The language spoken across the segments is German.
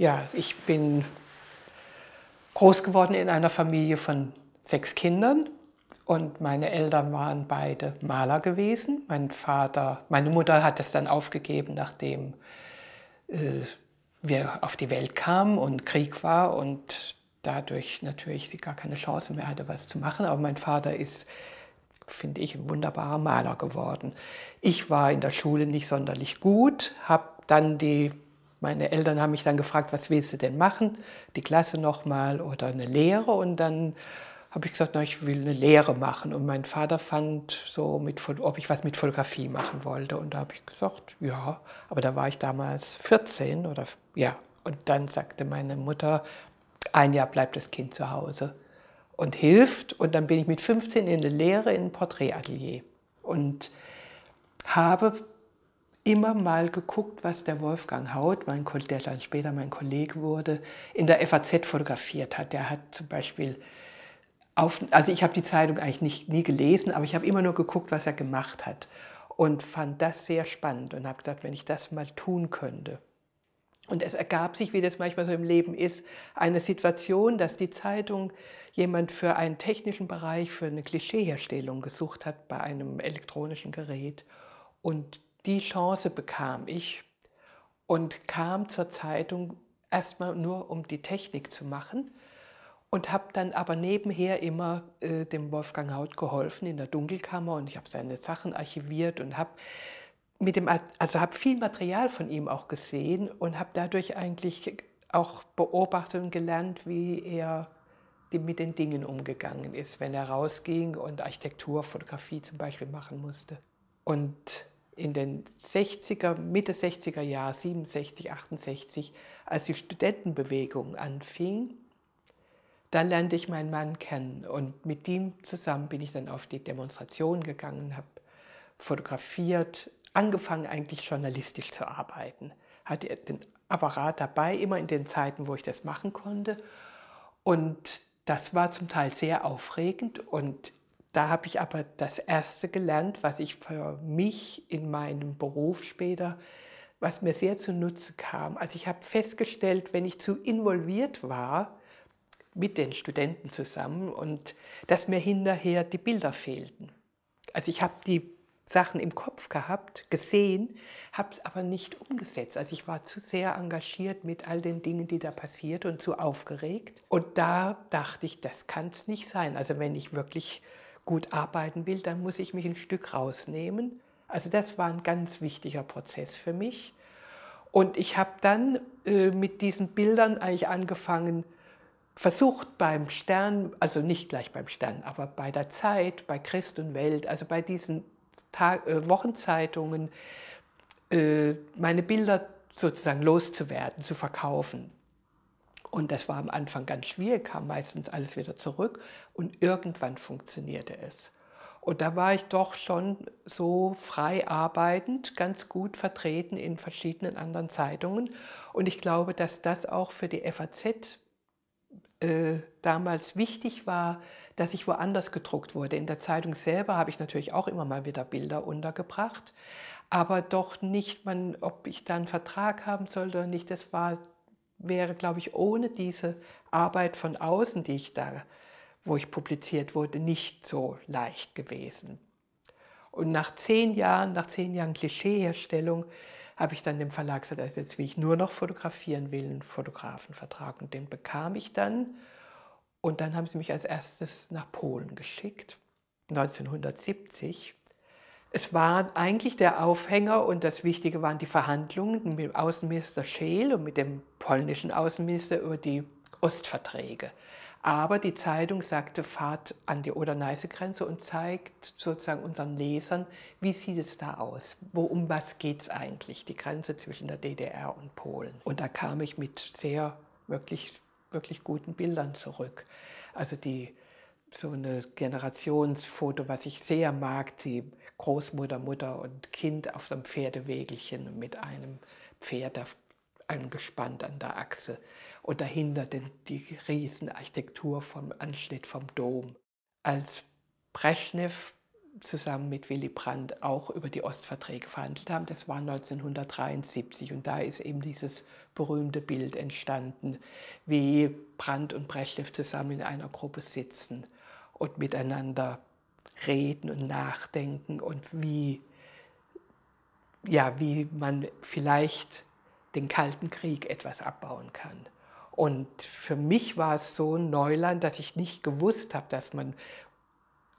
Ja, ich bin groß geworden in einer Familie von sechs Kindern und meine Eltern waren beide Maler gewesen. Mein Vater, meine Mutter hat es dann aufgegeben, nachdem äh, wir auf die Welt kamen und Krieg war und dadurch natürlich sie gar keine Chance mehr hatte, was zu machen. Aber mein Vater ist, finde ich, ein wunderbarer Maler geworden. Ich war in der Schule nicht sonderlich gut, habe dann die, meine Eltern haben mich dann gefragt, was willst du denn machen? Die Klasse nochmal oder eine Lehre? Und dann habe ich gesagt, na, ich will eine Lehre machen. Und mein Vater fand so, mit, ob ich was mit Fotografie machen wollte. Und da habe ich gesagt, ja. Aber da war ich damals 14 oder ja. Und dann sagte meine Mutter, ein Jahr bleibt das Kind zu Hause und hilft. Und dann bin ich mit 15 in der Lehre in ein Porträtatelier und habe immer mal geguckt, was der Wolfgang Haut, mein, der dann später mein Kollege wurde, in der FAZ fotografiert hat. Der hat zum Beispiel auf, also ich habe die Zeitung eigentlich nicht, nie gelesen, aber ich habe immer nur geguckt, was er gemacht hat und fand das sehr spannend und habe gedacht, wenn ich das mal tun könnte. Und es ergab sich, wie das manchmal so im Leben ist, eine Situation, dass die Zeitung jemand für einen technischen Bereich, für eine Klischeeherstellung gesucht hat bei einem elektronischen Gerät. Und die Chance bekam ich und kam zur Zeitung erstmal nur, um die Technik zu machen und habe dann aber nebenher immer äh, dem Wolfgang Haut geholfen in der Dunkelkammer und ich habe seine Sachen archiviert und habe mit dem, also habe viel Material von ihm auch gesehen und habe dadurch eigentlich auch beobachtet und gelernt, wie er mit den Dingen umgegangen ist, wenn er rausging und Architekturfotografie zum Beispiel machen musste. Und in den 60er, Mitte 60er Jahren, 67, 68, als die Studentenbewegung anfing, da lernte ich meinen Mann kennen und mit ihm zusammen bin ich dann auf die Demonstration gegangen, habe fotografiert, angefangen eigentlich journalistisch zu arbeiten. Hatte den Apparat dabei, immer in den Zeiten, wo ich das machen konnte. Und das war zum Teil sehr aufregend und da habe ich aber das Erste gelernt, was ich für mich in meinem Beruf später, was mir sehr zunutze kam. Also ich habe festgestellt, wenn ich zu involviert war mit den Studenten zusammen und dass mir hinterher die Bilder fehlten. Also ich habe die Sachen im Kopf gehabt, gesehen, habe es aber nicht umgesetzt. Also ich war zu sehr engagiert mit all den Dingen, die da passiert und zu aufgeregt. Und da dachte ich, das kann es nicht sein. Also wenn ich wirklich gut arbeiten will, dann muss ich mich ein Stück rausnehmen. Also das war ein ganz wichtiger Prozess für mich. Und ich habe dann äh, mit diesen Bildern eigentlich angefangen, versucht beim Stern, also nicht gleich beim Stern, aber bei der Zeit, bei Christ und Welt, also bei diesen Tag, äh, Wochenzeitungen äh, meine Bilder sozusagen loszuwerden, zu verkaufen. Und das war am Anfang ganz schwierig, kam meistens alles wieder zurück und irgendwann funktionierte es. Und da war ich doch schon so frei arbeitend, ganz gut vertreten in verschiedenen anderen Zeitungen. Und ich glaube, dass das auch für die FAZ äh, damals wichtig war, dass ich woanders gedruckt wurde. In der Zeitung selber habe ich natürlich auch immer mal wieder Bilder untergebracht, aber doch nicht, man, ob ich da einen Vertrag haben sollte oder nicht. Das war, wäre, glaube ich, ohne diese Arbeit von außen, die ich da, wo ich publiziert wurde, nicht so leicht gewesen. Und nach zehn Jahren, nach zehn Jahren Klischeeherstellung, habe ich dann dem Verlag gesagt, also jetzt will ich nur noch fotografieren, will einen Fotografenvertrag. Und den bekam ich dann. Und dann haben sie mich als erstes nach Polen geschickt, 1970. Es war eigentlich der Aufhänger und das Wichtige waren die Verhandlungen mit Außenminister Scheel und mit dem polnischen Außenminister über die Ostverträge. Aber die Zeitung sagte, fahrt an die Oder-Neiße-Grenze und zeigt sozusagen unseren Lesern, wie sieht es da aus? Wo, um was geht es eigentlich, die Grenze zwischen der DDR und Polen? Und da kam ich mit sehr, wirklich, wirklich guten Bildern zurück. Also die, so eine Generationsfoto, was ich sehr mag, die Großmutter, Mutter und Kind auf so einem Pferdewegelchen mit einem Pferd angespannt an der Achse und dahinter den, die Riesenarchitektur vom Anschnitt vom Dom. Als Brezhnev zusammen mit Willy Brandt auch über die Ostverträge verhandelt haben. Das war 1973 und da ist eben dieses berühmte Bild entstanden, wie Brandt und Brezhnev zusammen in einer Gruppe sitzen und miteinander reden und nachdenken und wie, ja, wie man vielleicht den Kalten Krieg etwas abbauen kann. Und für mich war es so Neuland, dass ich nicht gewusst habe, dass man,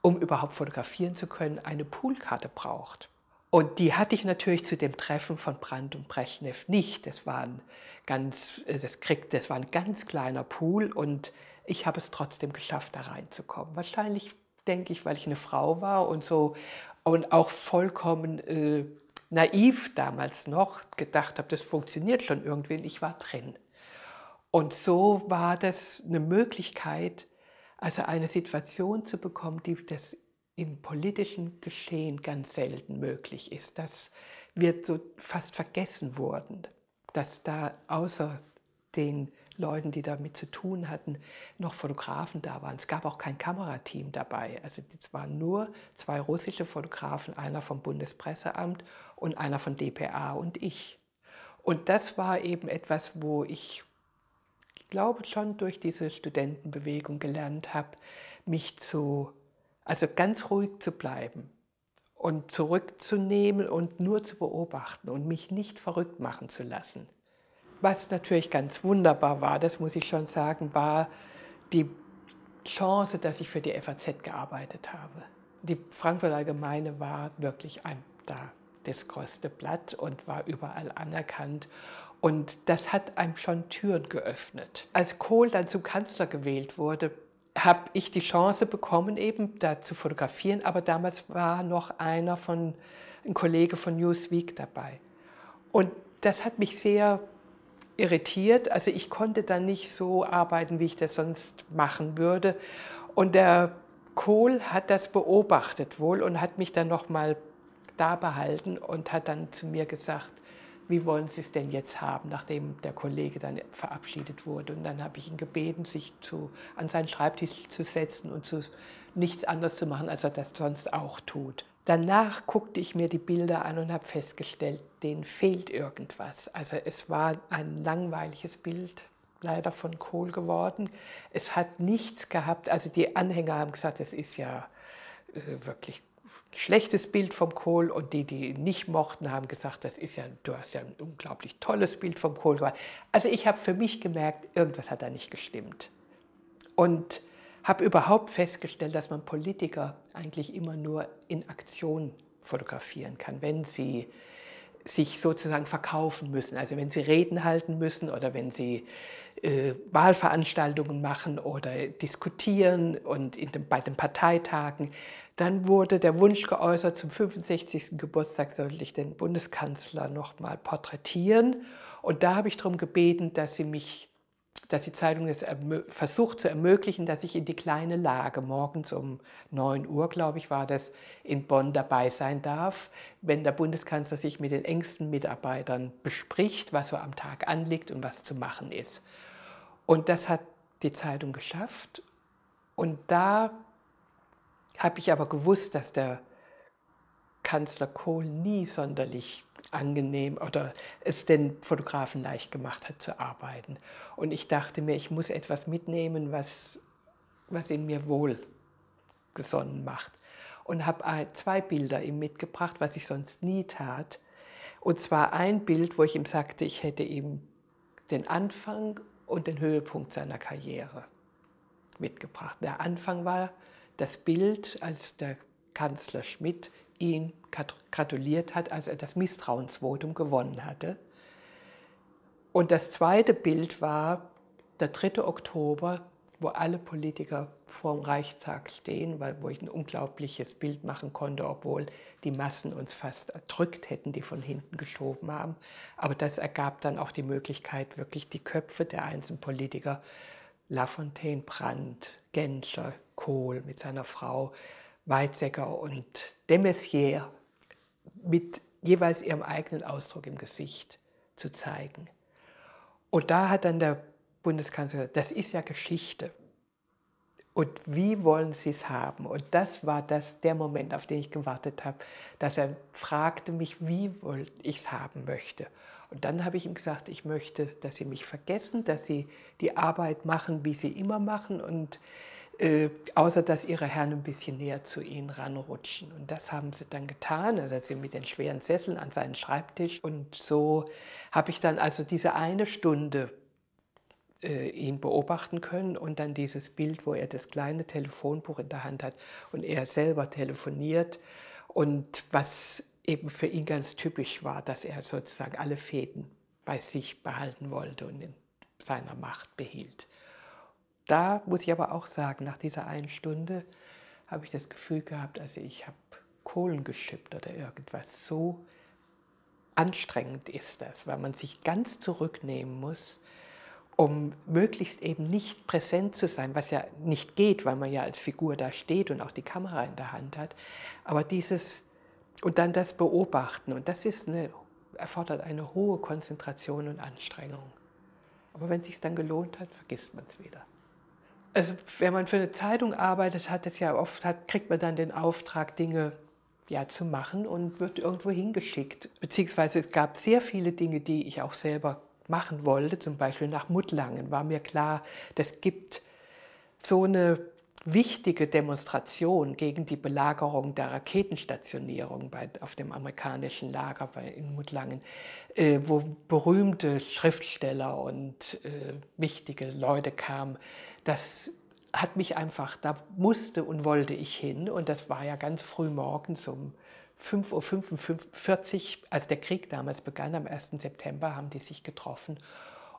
um überhaupt fotografieren zu können, eine Poolkarte braucht. Und die hatte ich natürlich zu dem Treffen von Brandt und Brechnev nicht. Das war ein ganz, das, krieg, das war ein ganz kleiner Pool und ich habe es trotzdem geschafft, da reinzukommen. Wahrscheinlich denke ich, weil ich eine Frau war und so und auch vollkommen äh, naiv damals noch gedacht habe, das funktioniert schon irgendwie und ich war drin. Und so war das eine Möglichkeit, also eine Situation zu bekommen, die das im politischen Geschehen ganz selten möglich ist. dass wir so fast vergessen wurden, dass da außer den Leuten, die damit zu tun hatten, noch Fotografen da waren. Es gab auch kein Kamerateam dabei. Also es waren nur zwei russische Fotografen, einer vom Bundespresseamt und einer von DPA und ich. Und das war eben etwas, wo ich glaube schon durch diese Studentenbewegung gelernt habe, mich zu, also ganz ruhig zu bleiben und zurückzunehmen und nur zu beobachten und mich nicht verrückt machen zu lassen. Was natürlich ganz wunderbar war, das muss ich schon sagen, war die Chance, dass ich für die FAZ gearbeitet habe. Die Frankfurter Allgemeine war wirklich ein, da das größte Blatt und war überall anerkannt. Und das hat einem schon Türen geöffnet. Als Kohl dann zum Kanzler gewählt wurde, habe ich die Chance bekommen, eben da zu fotografieren. Aber damals war noch einer von, ein Kollege von Newsweek dabei. Und das hat mich sehr irritiert. Also ich konnte dann nicht so arbeiten, wie ich das sonst machen würde. Und der Kohl hat das beobachtet wohl und hat mich dann noch mal da behalten und hat dann zu mir gesagt, wie wollen Sie es denn jetzt haben, nachdem der Kollege dann verabschiedet wurde. Und dann habe ich ihn gebeten, sich zu, an seinen Schreibtisch zu setzen und zu, nichts anderes zu machen, als er das sonst auch tut. Danach guckte ich mir die Bilder an und habe festgestellt, denen fehlt irgendwas. Also es war ein langweiliges Bild, leider von Kohl geworden. Es hat nichts gehabt. Also die Anhänger haben gesagt, es ist ja äh, wirklich schlechtes Bild vom Kohl und die, die ihn nicht mochten, haben gesagt, das ist ja, du hast ja ein unglaublich tolles Bild vom Kohl gemacht. Also ich habe für mich gemerkt, irgendwas hat da nicht gestimmt. Und habe überhaupt festgestellt, dass man Politiker eigentlich immer nur in Aktion fotografieren kann, wenn sie sich sozusagen verkaufen müssen. Also wenn sie Reden halten müssen oder wenn sie äh, Wahlveranstaltungen machen oder diskutieren und den, bei den Parteitagen, dann wurde der Wunsch geäußert, zum 65. Geburtstag sollte ich den Bundeskanzler noch mal porträtieren. Und da habe ich darum gebeten, dass sie mich dass die Zeitung es versucht zu ermöglichen, dass ich in die kleine Lage morgens um 9 Uhr, glaube ich, war das, in Bonn dabei sein darf, wenn der Bundeskanzler sich mit den engsten Mitarbeitern bespricht, was so am Tag anliegt und was zu machen ist. Und das hat die Zeitung geschafft. Und da habe ich aber gewusst, dass der Kanzler Kohl nie sonderlich angenehm oder es den Fotografen leicht gemacht hat zu arbeiten. Und ich dachte mir, ich muss etwas mitnehmen, was, was in mir wohlgesonnen macht. Und habe zwei Bilder ihm mitgebracht, was ich sonst nie tat. Und zwar ein Bild, wo ich ihm sagte, ich hätte ihm den Anfang und den Höhepunkt seiner Karriere mitgebracht. Der Anfang war das Bild, als der Kanzler Schmidt ihn gratuliert hat, als er das Misstrauensvotum gewonnen hatte. Und das zweite Bild war der 3. Oktober, wo alle Politiker vor dem Reichstag stehen, weil, wo ich ein unglaubliches Bild machen konnte, obwohl die Massen uns fast erdrückt hätten, die von hinten geschoben haben. Aber das ergab dann auch die Möglichkeit, wirklich die Köpfe der einzelnen Politiker, Lafontaine, Brandt, Genscher, Kohl mit seiner Frau, Weizsäcker und de Maizière mit jeweils ihrem eigenen Ausdruck im Gesicht zu zeigen. Und da hat dann der Bundeskanzler gesagt, das ist ja Geschichte. Und wie wollen Sie es haben? Und das war das, der Moment, auf den ich gewartet habe, dass er fragte mich, wie ich es haben möchte. Und dann habe ich ihm gesagt, ich möchte, dass Sie mich vergessen, dass Sie die Arbeit machen, wie Sie immer machen und äh, außer dass ihre Herren ein bisschen näher zu ihnen ranrutschen. Und das haben sie dann getan, also sie mit den schweren Sesseln an seinen Schreibtisch. Und so habe ich dann also diese eine Stunde äh, ihn beobachten können und dann dieses Bild, wo er das kleine Telefonbuch in der Hand hat und er selber telefoniert und was eben für ihn ganz typisch war, dass er sozusagen alle Fäden bei sich behalten wollte und in seiner Macht behielt. Da muss ich aber auch sagen, nach dieser einen Stunde habe ich das Gefühl gehabt, also ich habe Kohlen geschippt oder irgendwas. So anstrengend ist das, weil man sich ganz zurücknehmen muss, um möglichst eben nicht präsent zu sein, was ja nicht geht, weil man ja als Figur da steht und auch die Kamera in der Hand hat. Aber dieses und dann das Beobachten und das ist eine, erfordert eine hohe Konzentration und Anstrengung. Aber wenn es sich dann gelohnt hat, vergisst man es wieder. Also wenn man für eine Zeitung arbeitet, hat es ja oft, hat, kriegt man dann den Auftrag, Dinge ja, zu machen und wird irgendwo hingeschickt. Beziehungsweise es gab sehr viele Dinge, die ich auch selber machen wollte, zum Beispiel nach Muttlangen war mir klar, das gibt so eine wichtige Demonstration gegen die Belagerung der Raketenstationierung bei, auf dem amerikanischen Lager bei, in Muttlangen, äh, wo berühmte Schriftsteller und äh, wichtige Leute kamen. Das hat mich einfach, da musste und wollte ich hin und das war ja ganz früh morgens um 5.45 Uhr, als der Krieg damals begann, am 1. September, haben die sich getroffen.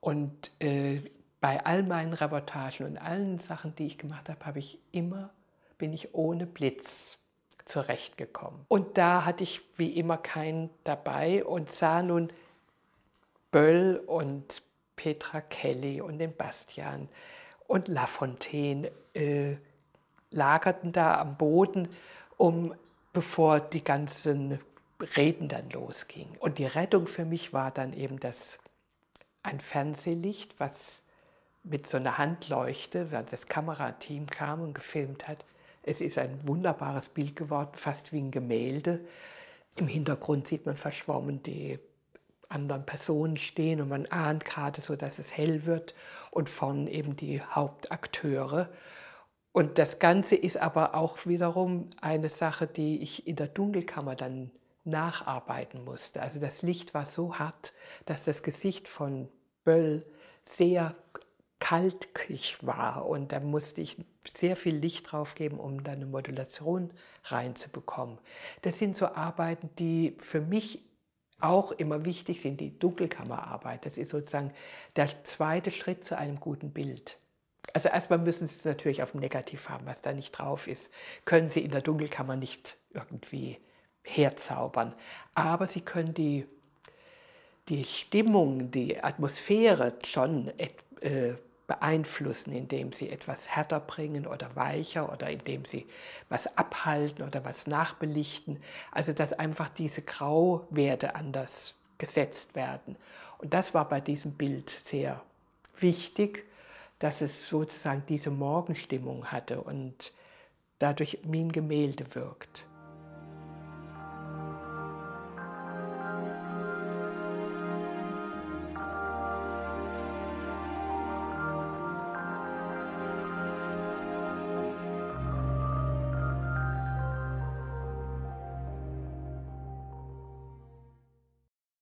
Und äh, bei all meinen Reportagen und allen Sachen, die ich gemacht habe, habe ich immer, bin ich ohne Blitz zurechtgekommen. Und da hatte ich wie immer keinen dabei und sah nun Böll und Petra Kelly und den Bastian und Lafontaine äh, lagerten da am Boden, um bevor die ganzen Reden dann losgingen. Und die Rettung für mich war dann eben das ein Fernsehlicht, was mit so einer Handleuchte, als das Kamerateam kam und gefilmt hat. Es ist ein wunderbares Bild geworden, fast wie ein Gemälde. Im Hintergrund sieht man verschwommen die anderen Personen stehen und man ahnt gerade so, dass es hell wird und vorne eben die Hauptakteure. Und das Ganze ist aber auch wiederum eine Sache, die ich in der Dunkelkammer dann nacharbeiten musste. Also das Licht war so hart, dass das Gesicht von Böll sehr kalkig war und da musste ich sehr viel Licht drauf geben, um dann eine Modulation reinzubekommen. Das sind so Arbeiten, die für mich auch immer wichtig sind, die Dunkelkammerarbeit. Das ist sozusagen der zweite Schritt zu einem guten Bild. Also erstmal müssen Sie es natürlich auf dem Negativ haben, was da nicht drauf ist. Können Sie in der Dunkelkammer nicht irgendwie herzaubern. Aber Sie können die, die Stimmung, die Atmosphäre schon äh, beeinflussen, indem sie etwas härter bringen oder weicher oder indem sie was abhalten oder was nachbelichten. Also dass einfach diese Grauwerte anders gesetzt werden. Und das war bei diesem Bild sehr wichtig dass es sozusagen diese Morgenstimmung hatte und dadurch wie ein Gemälde wirkt.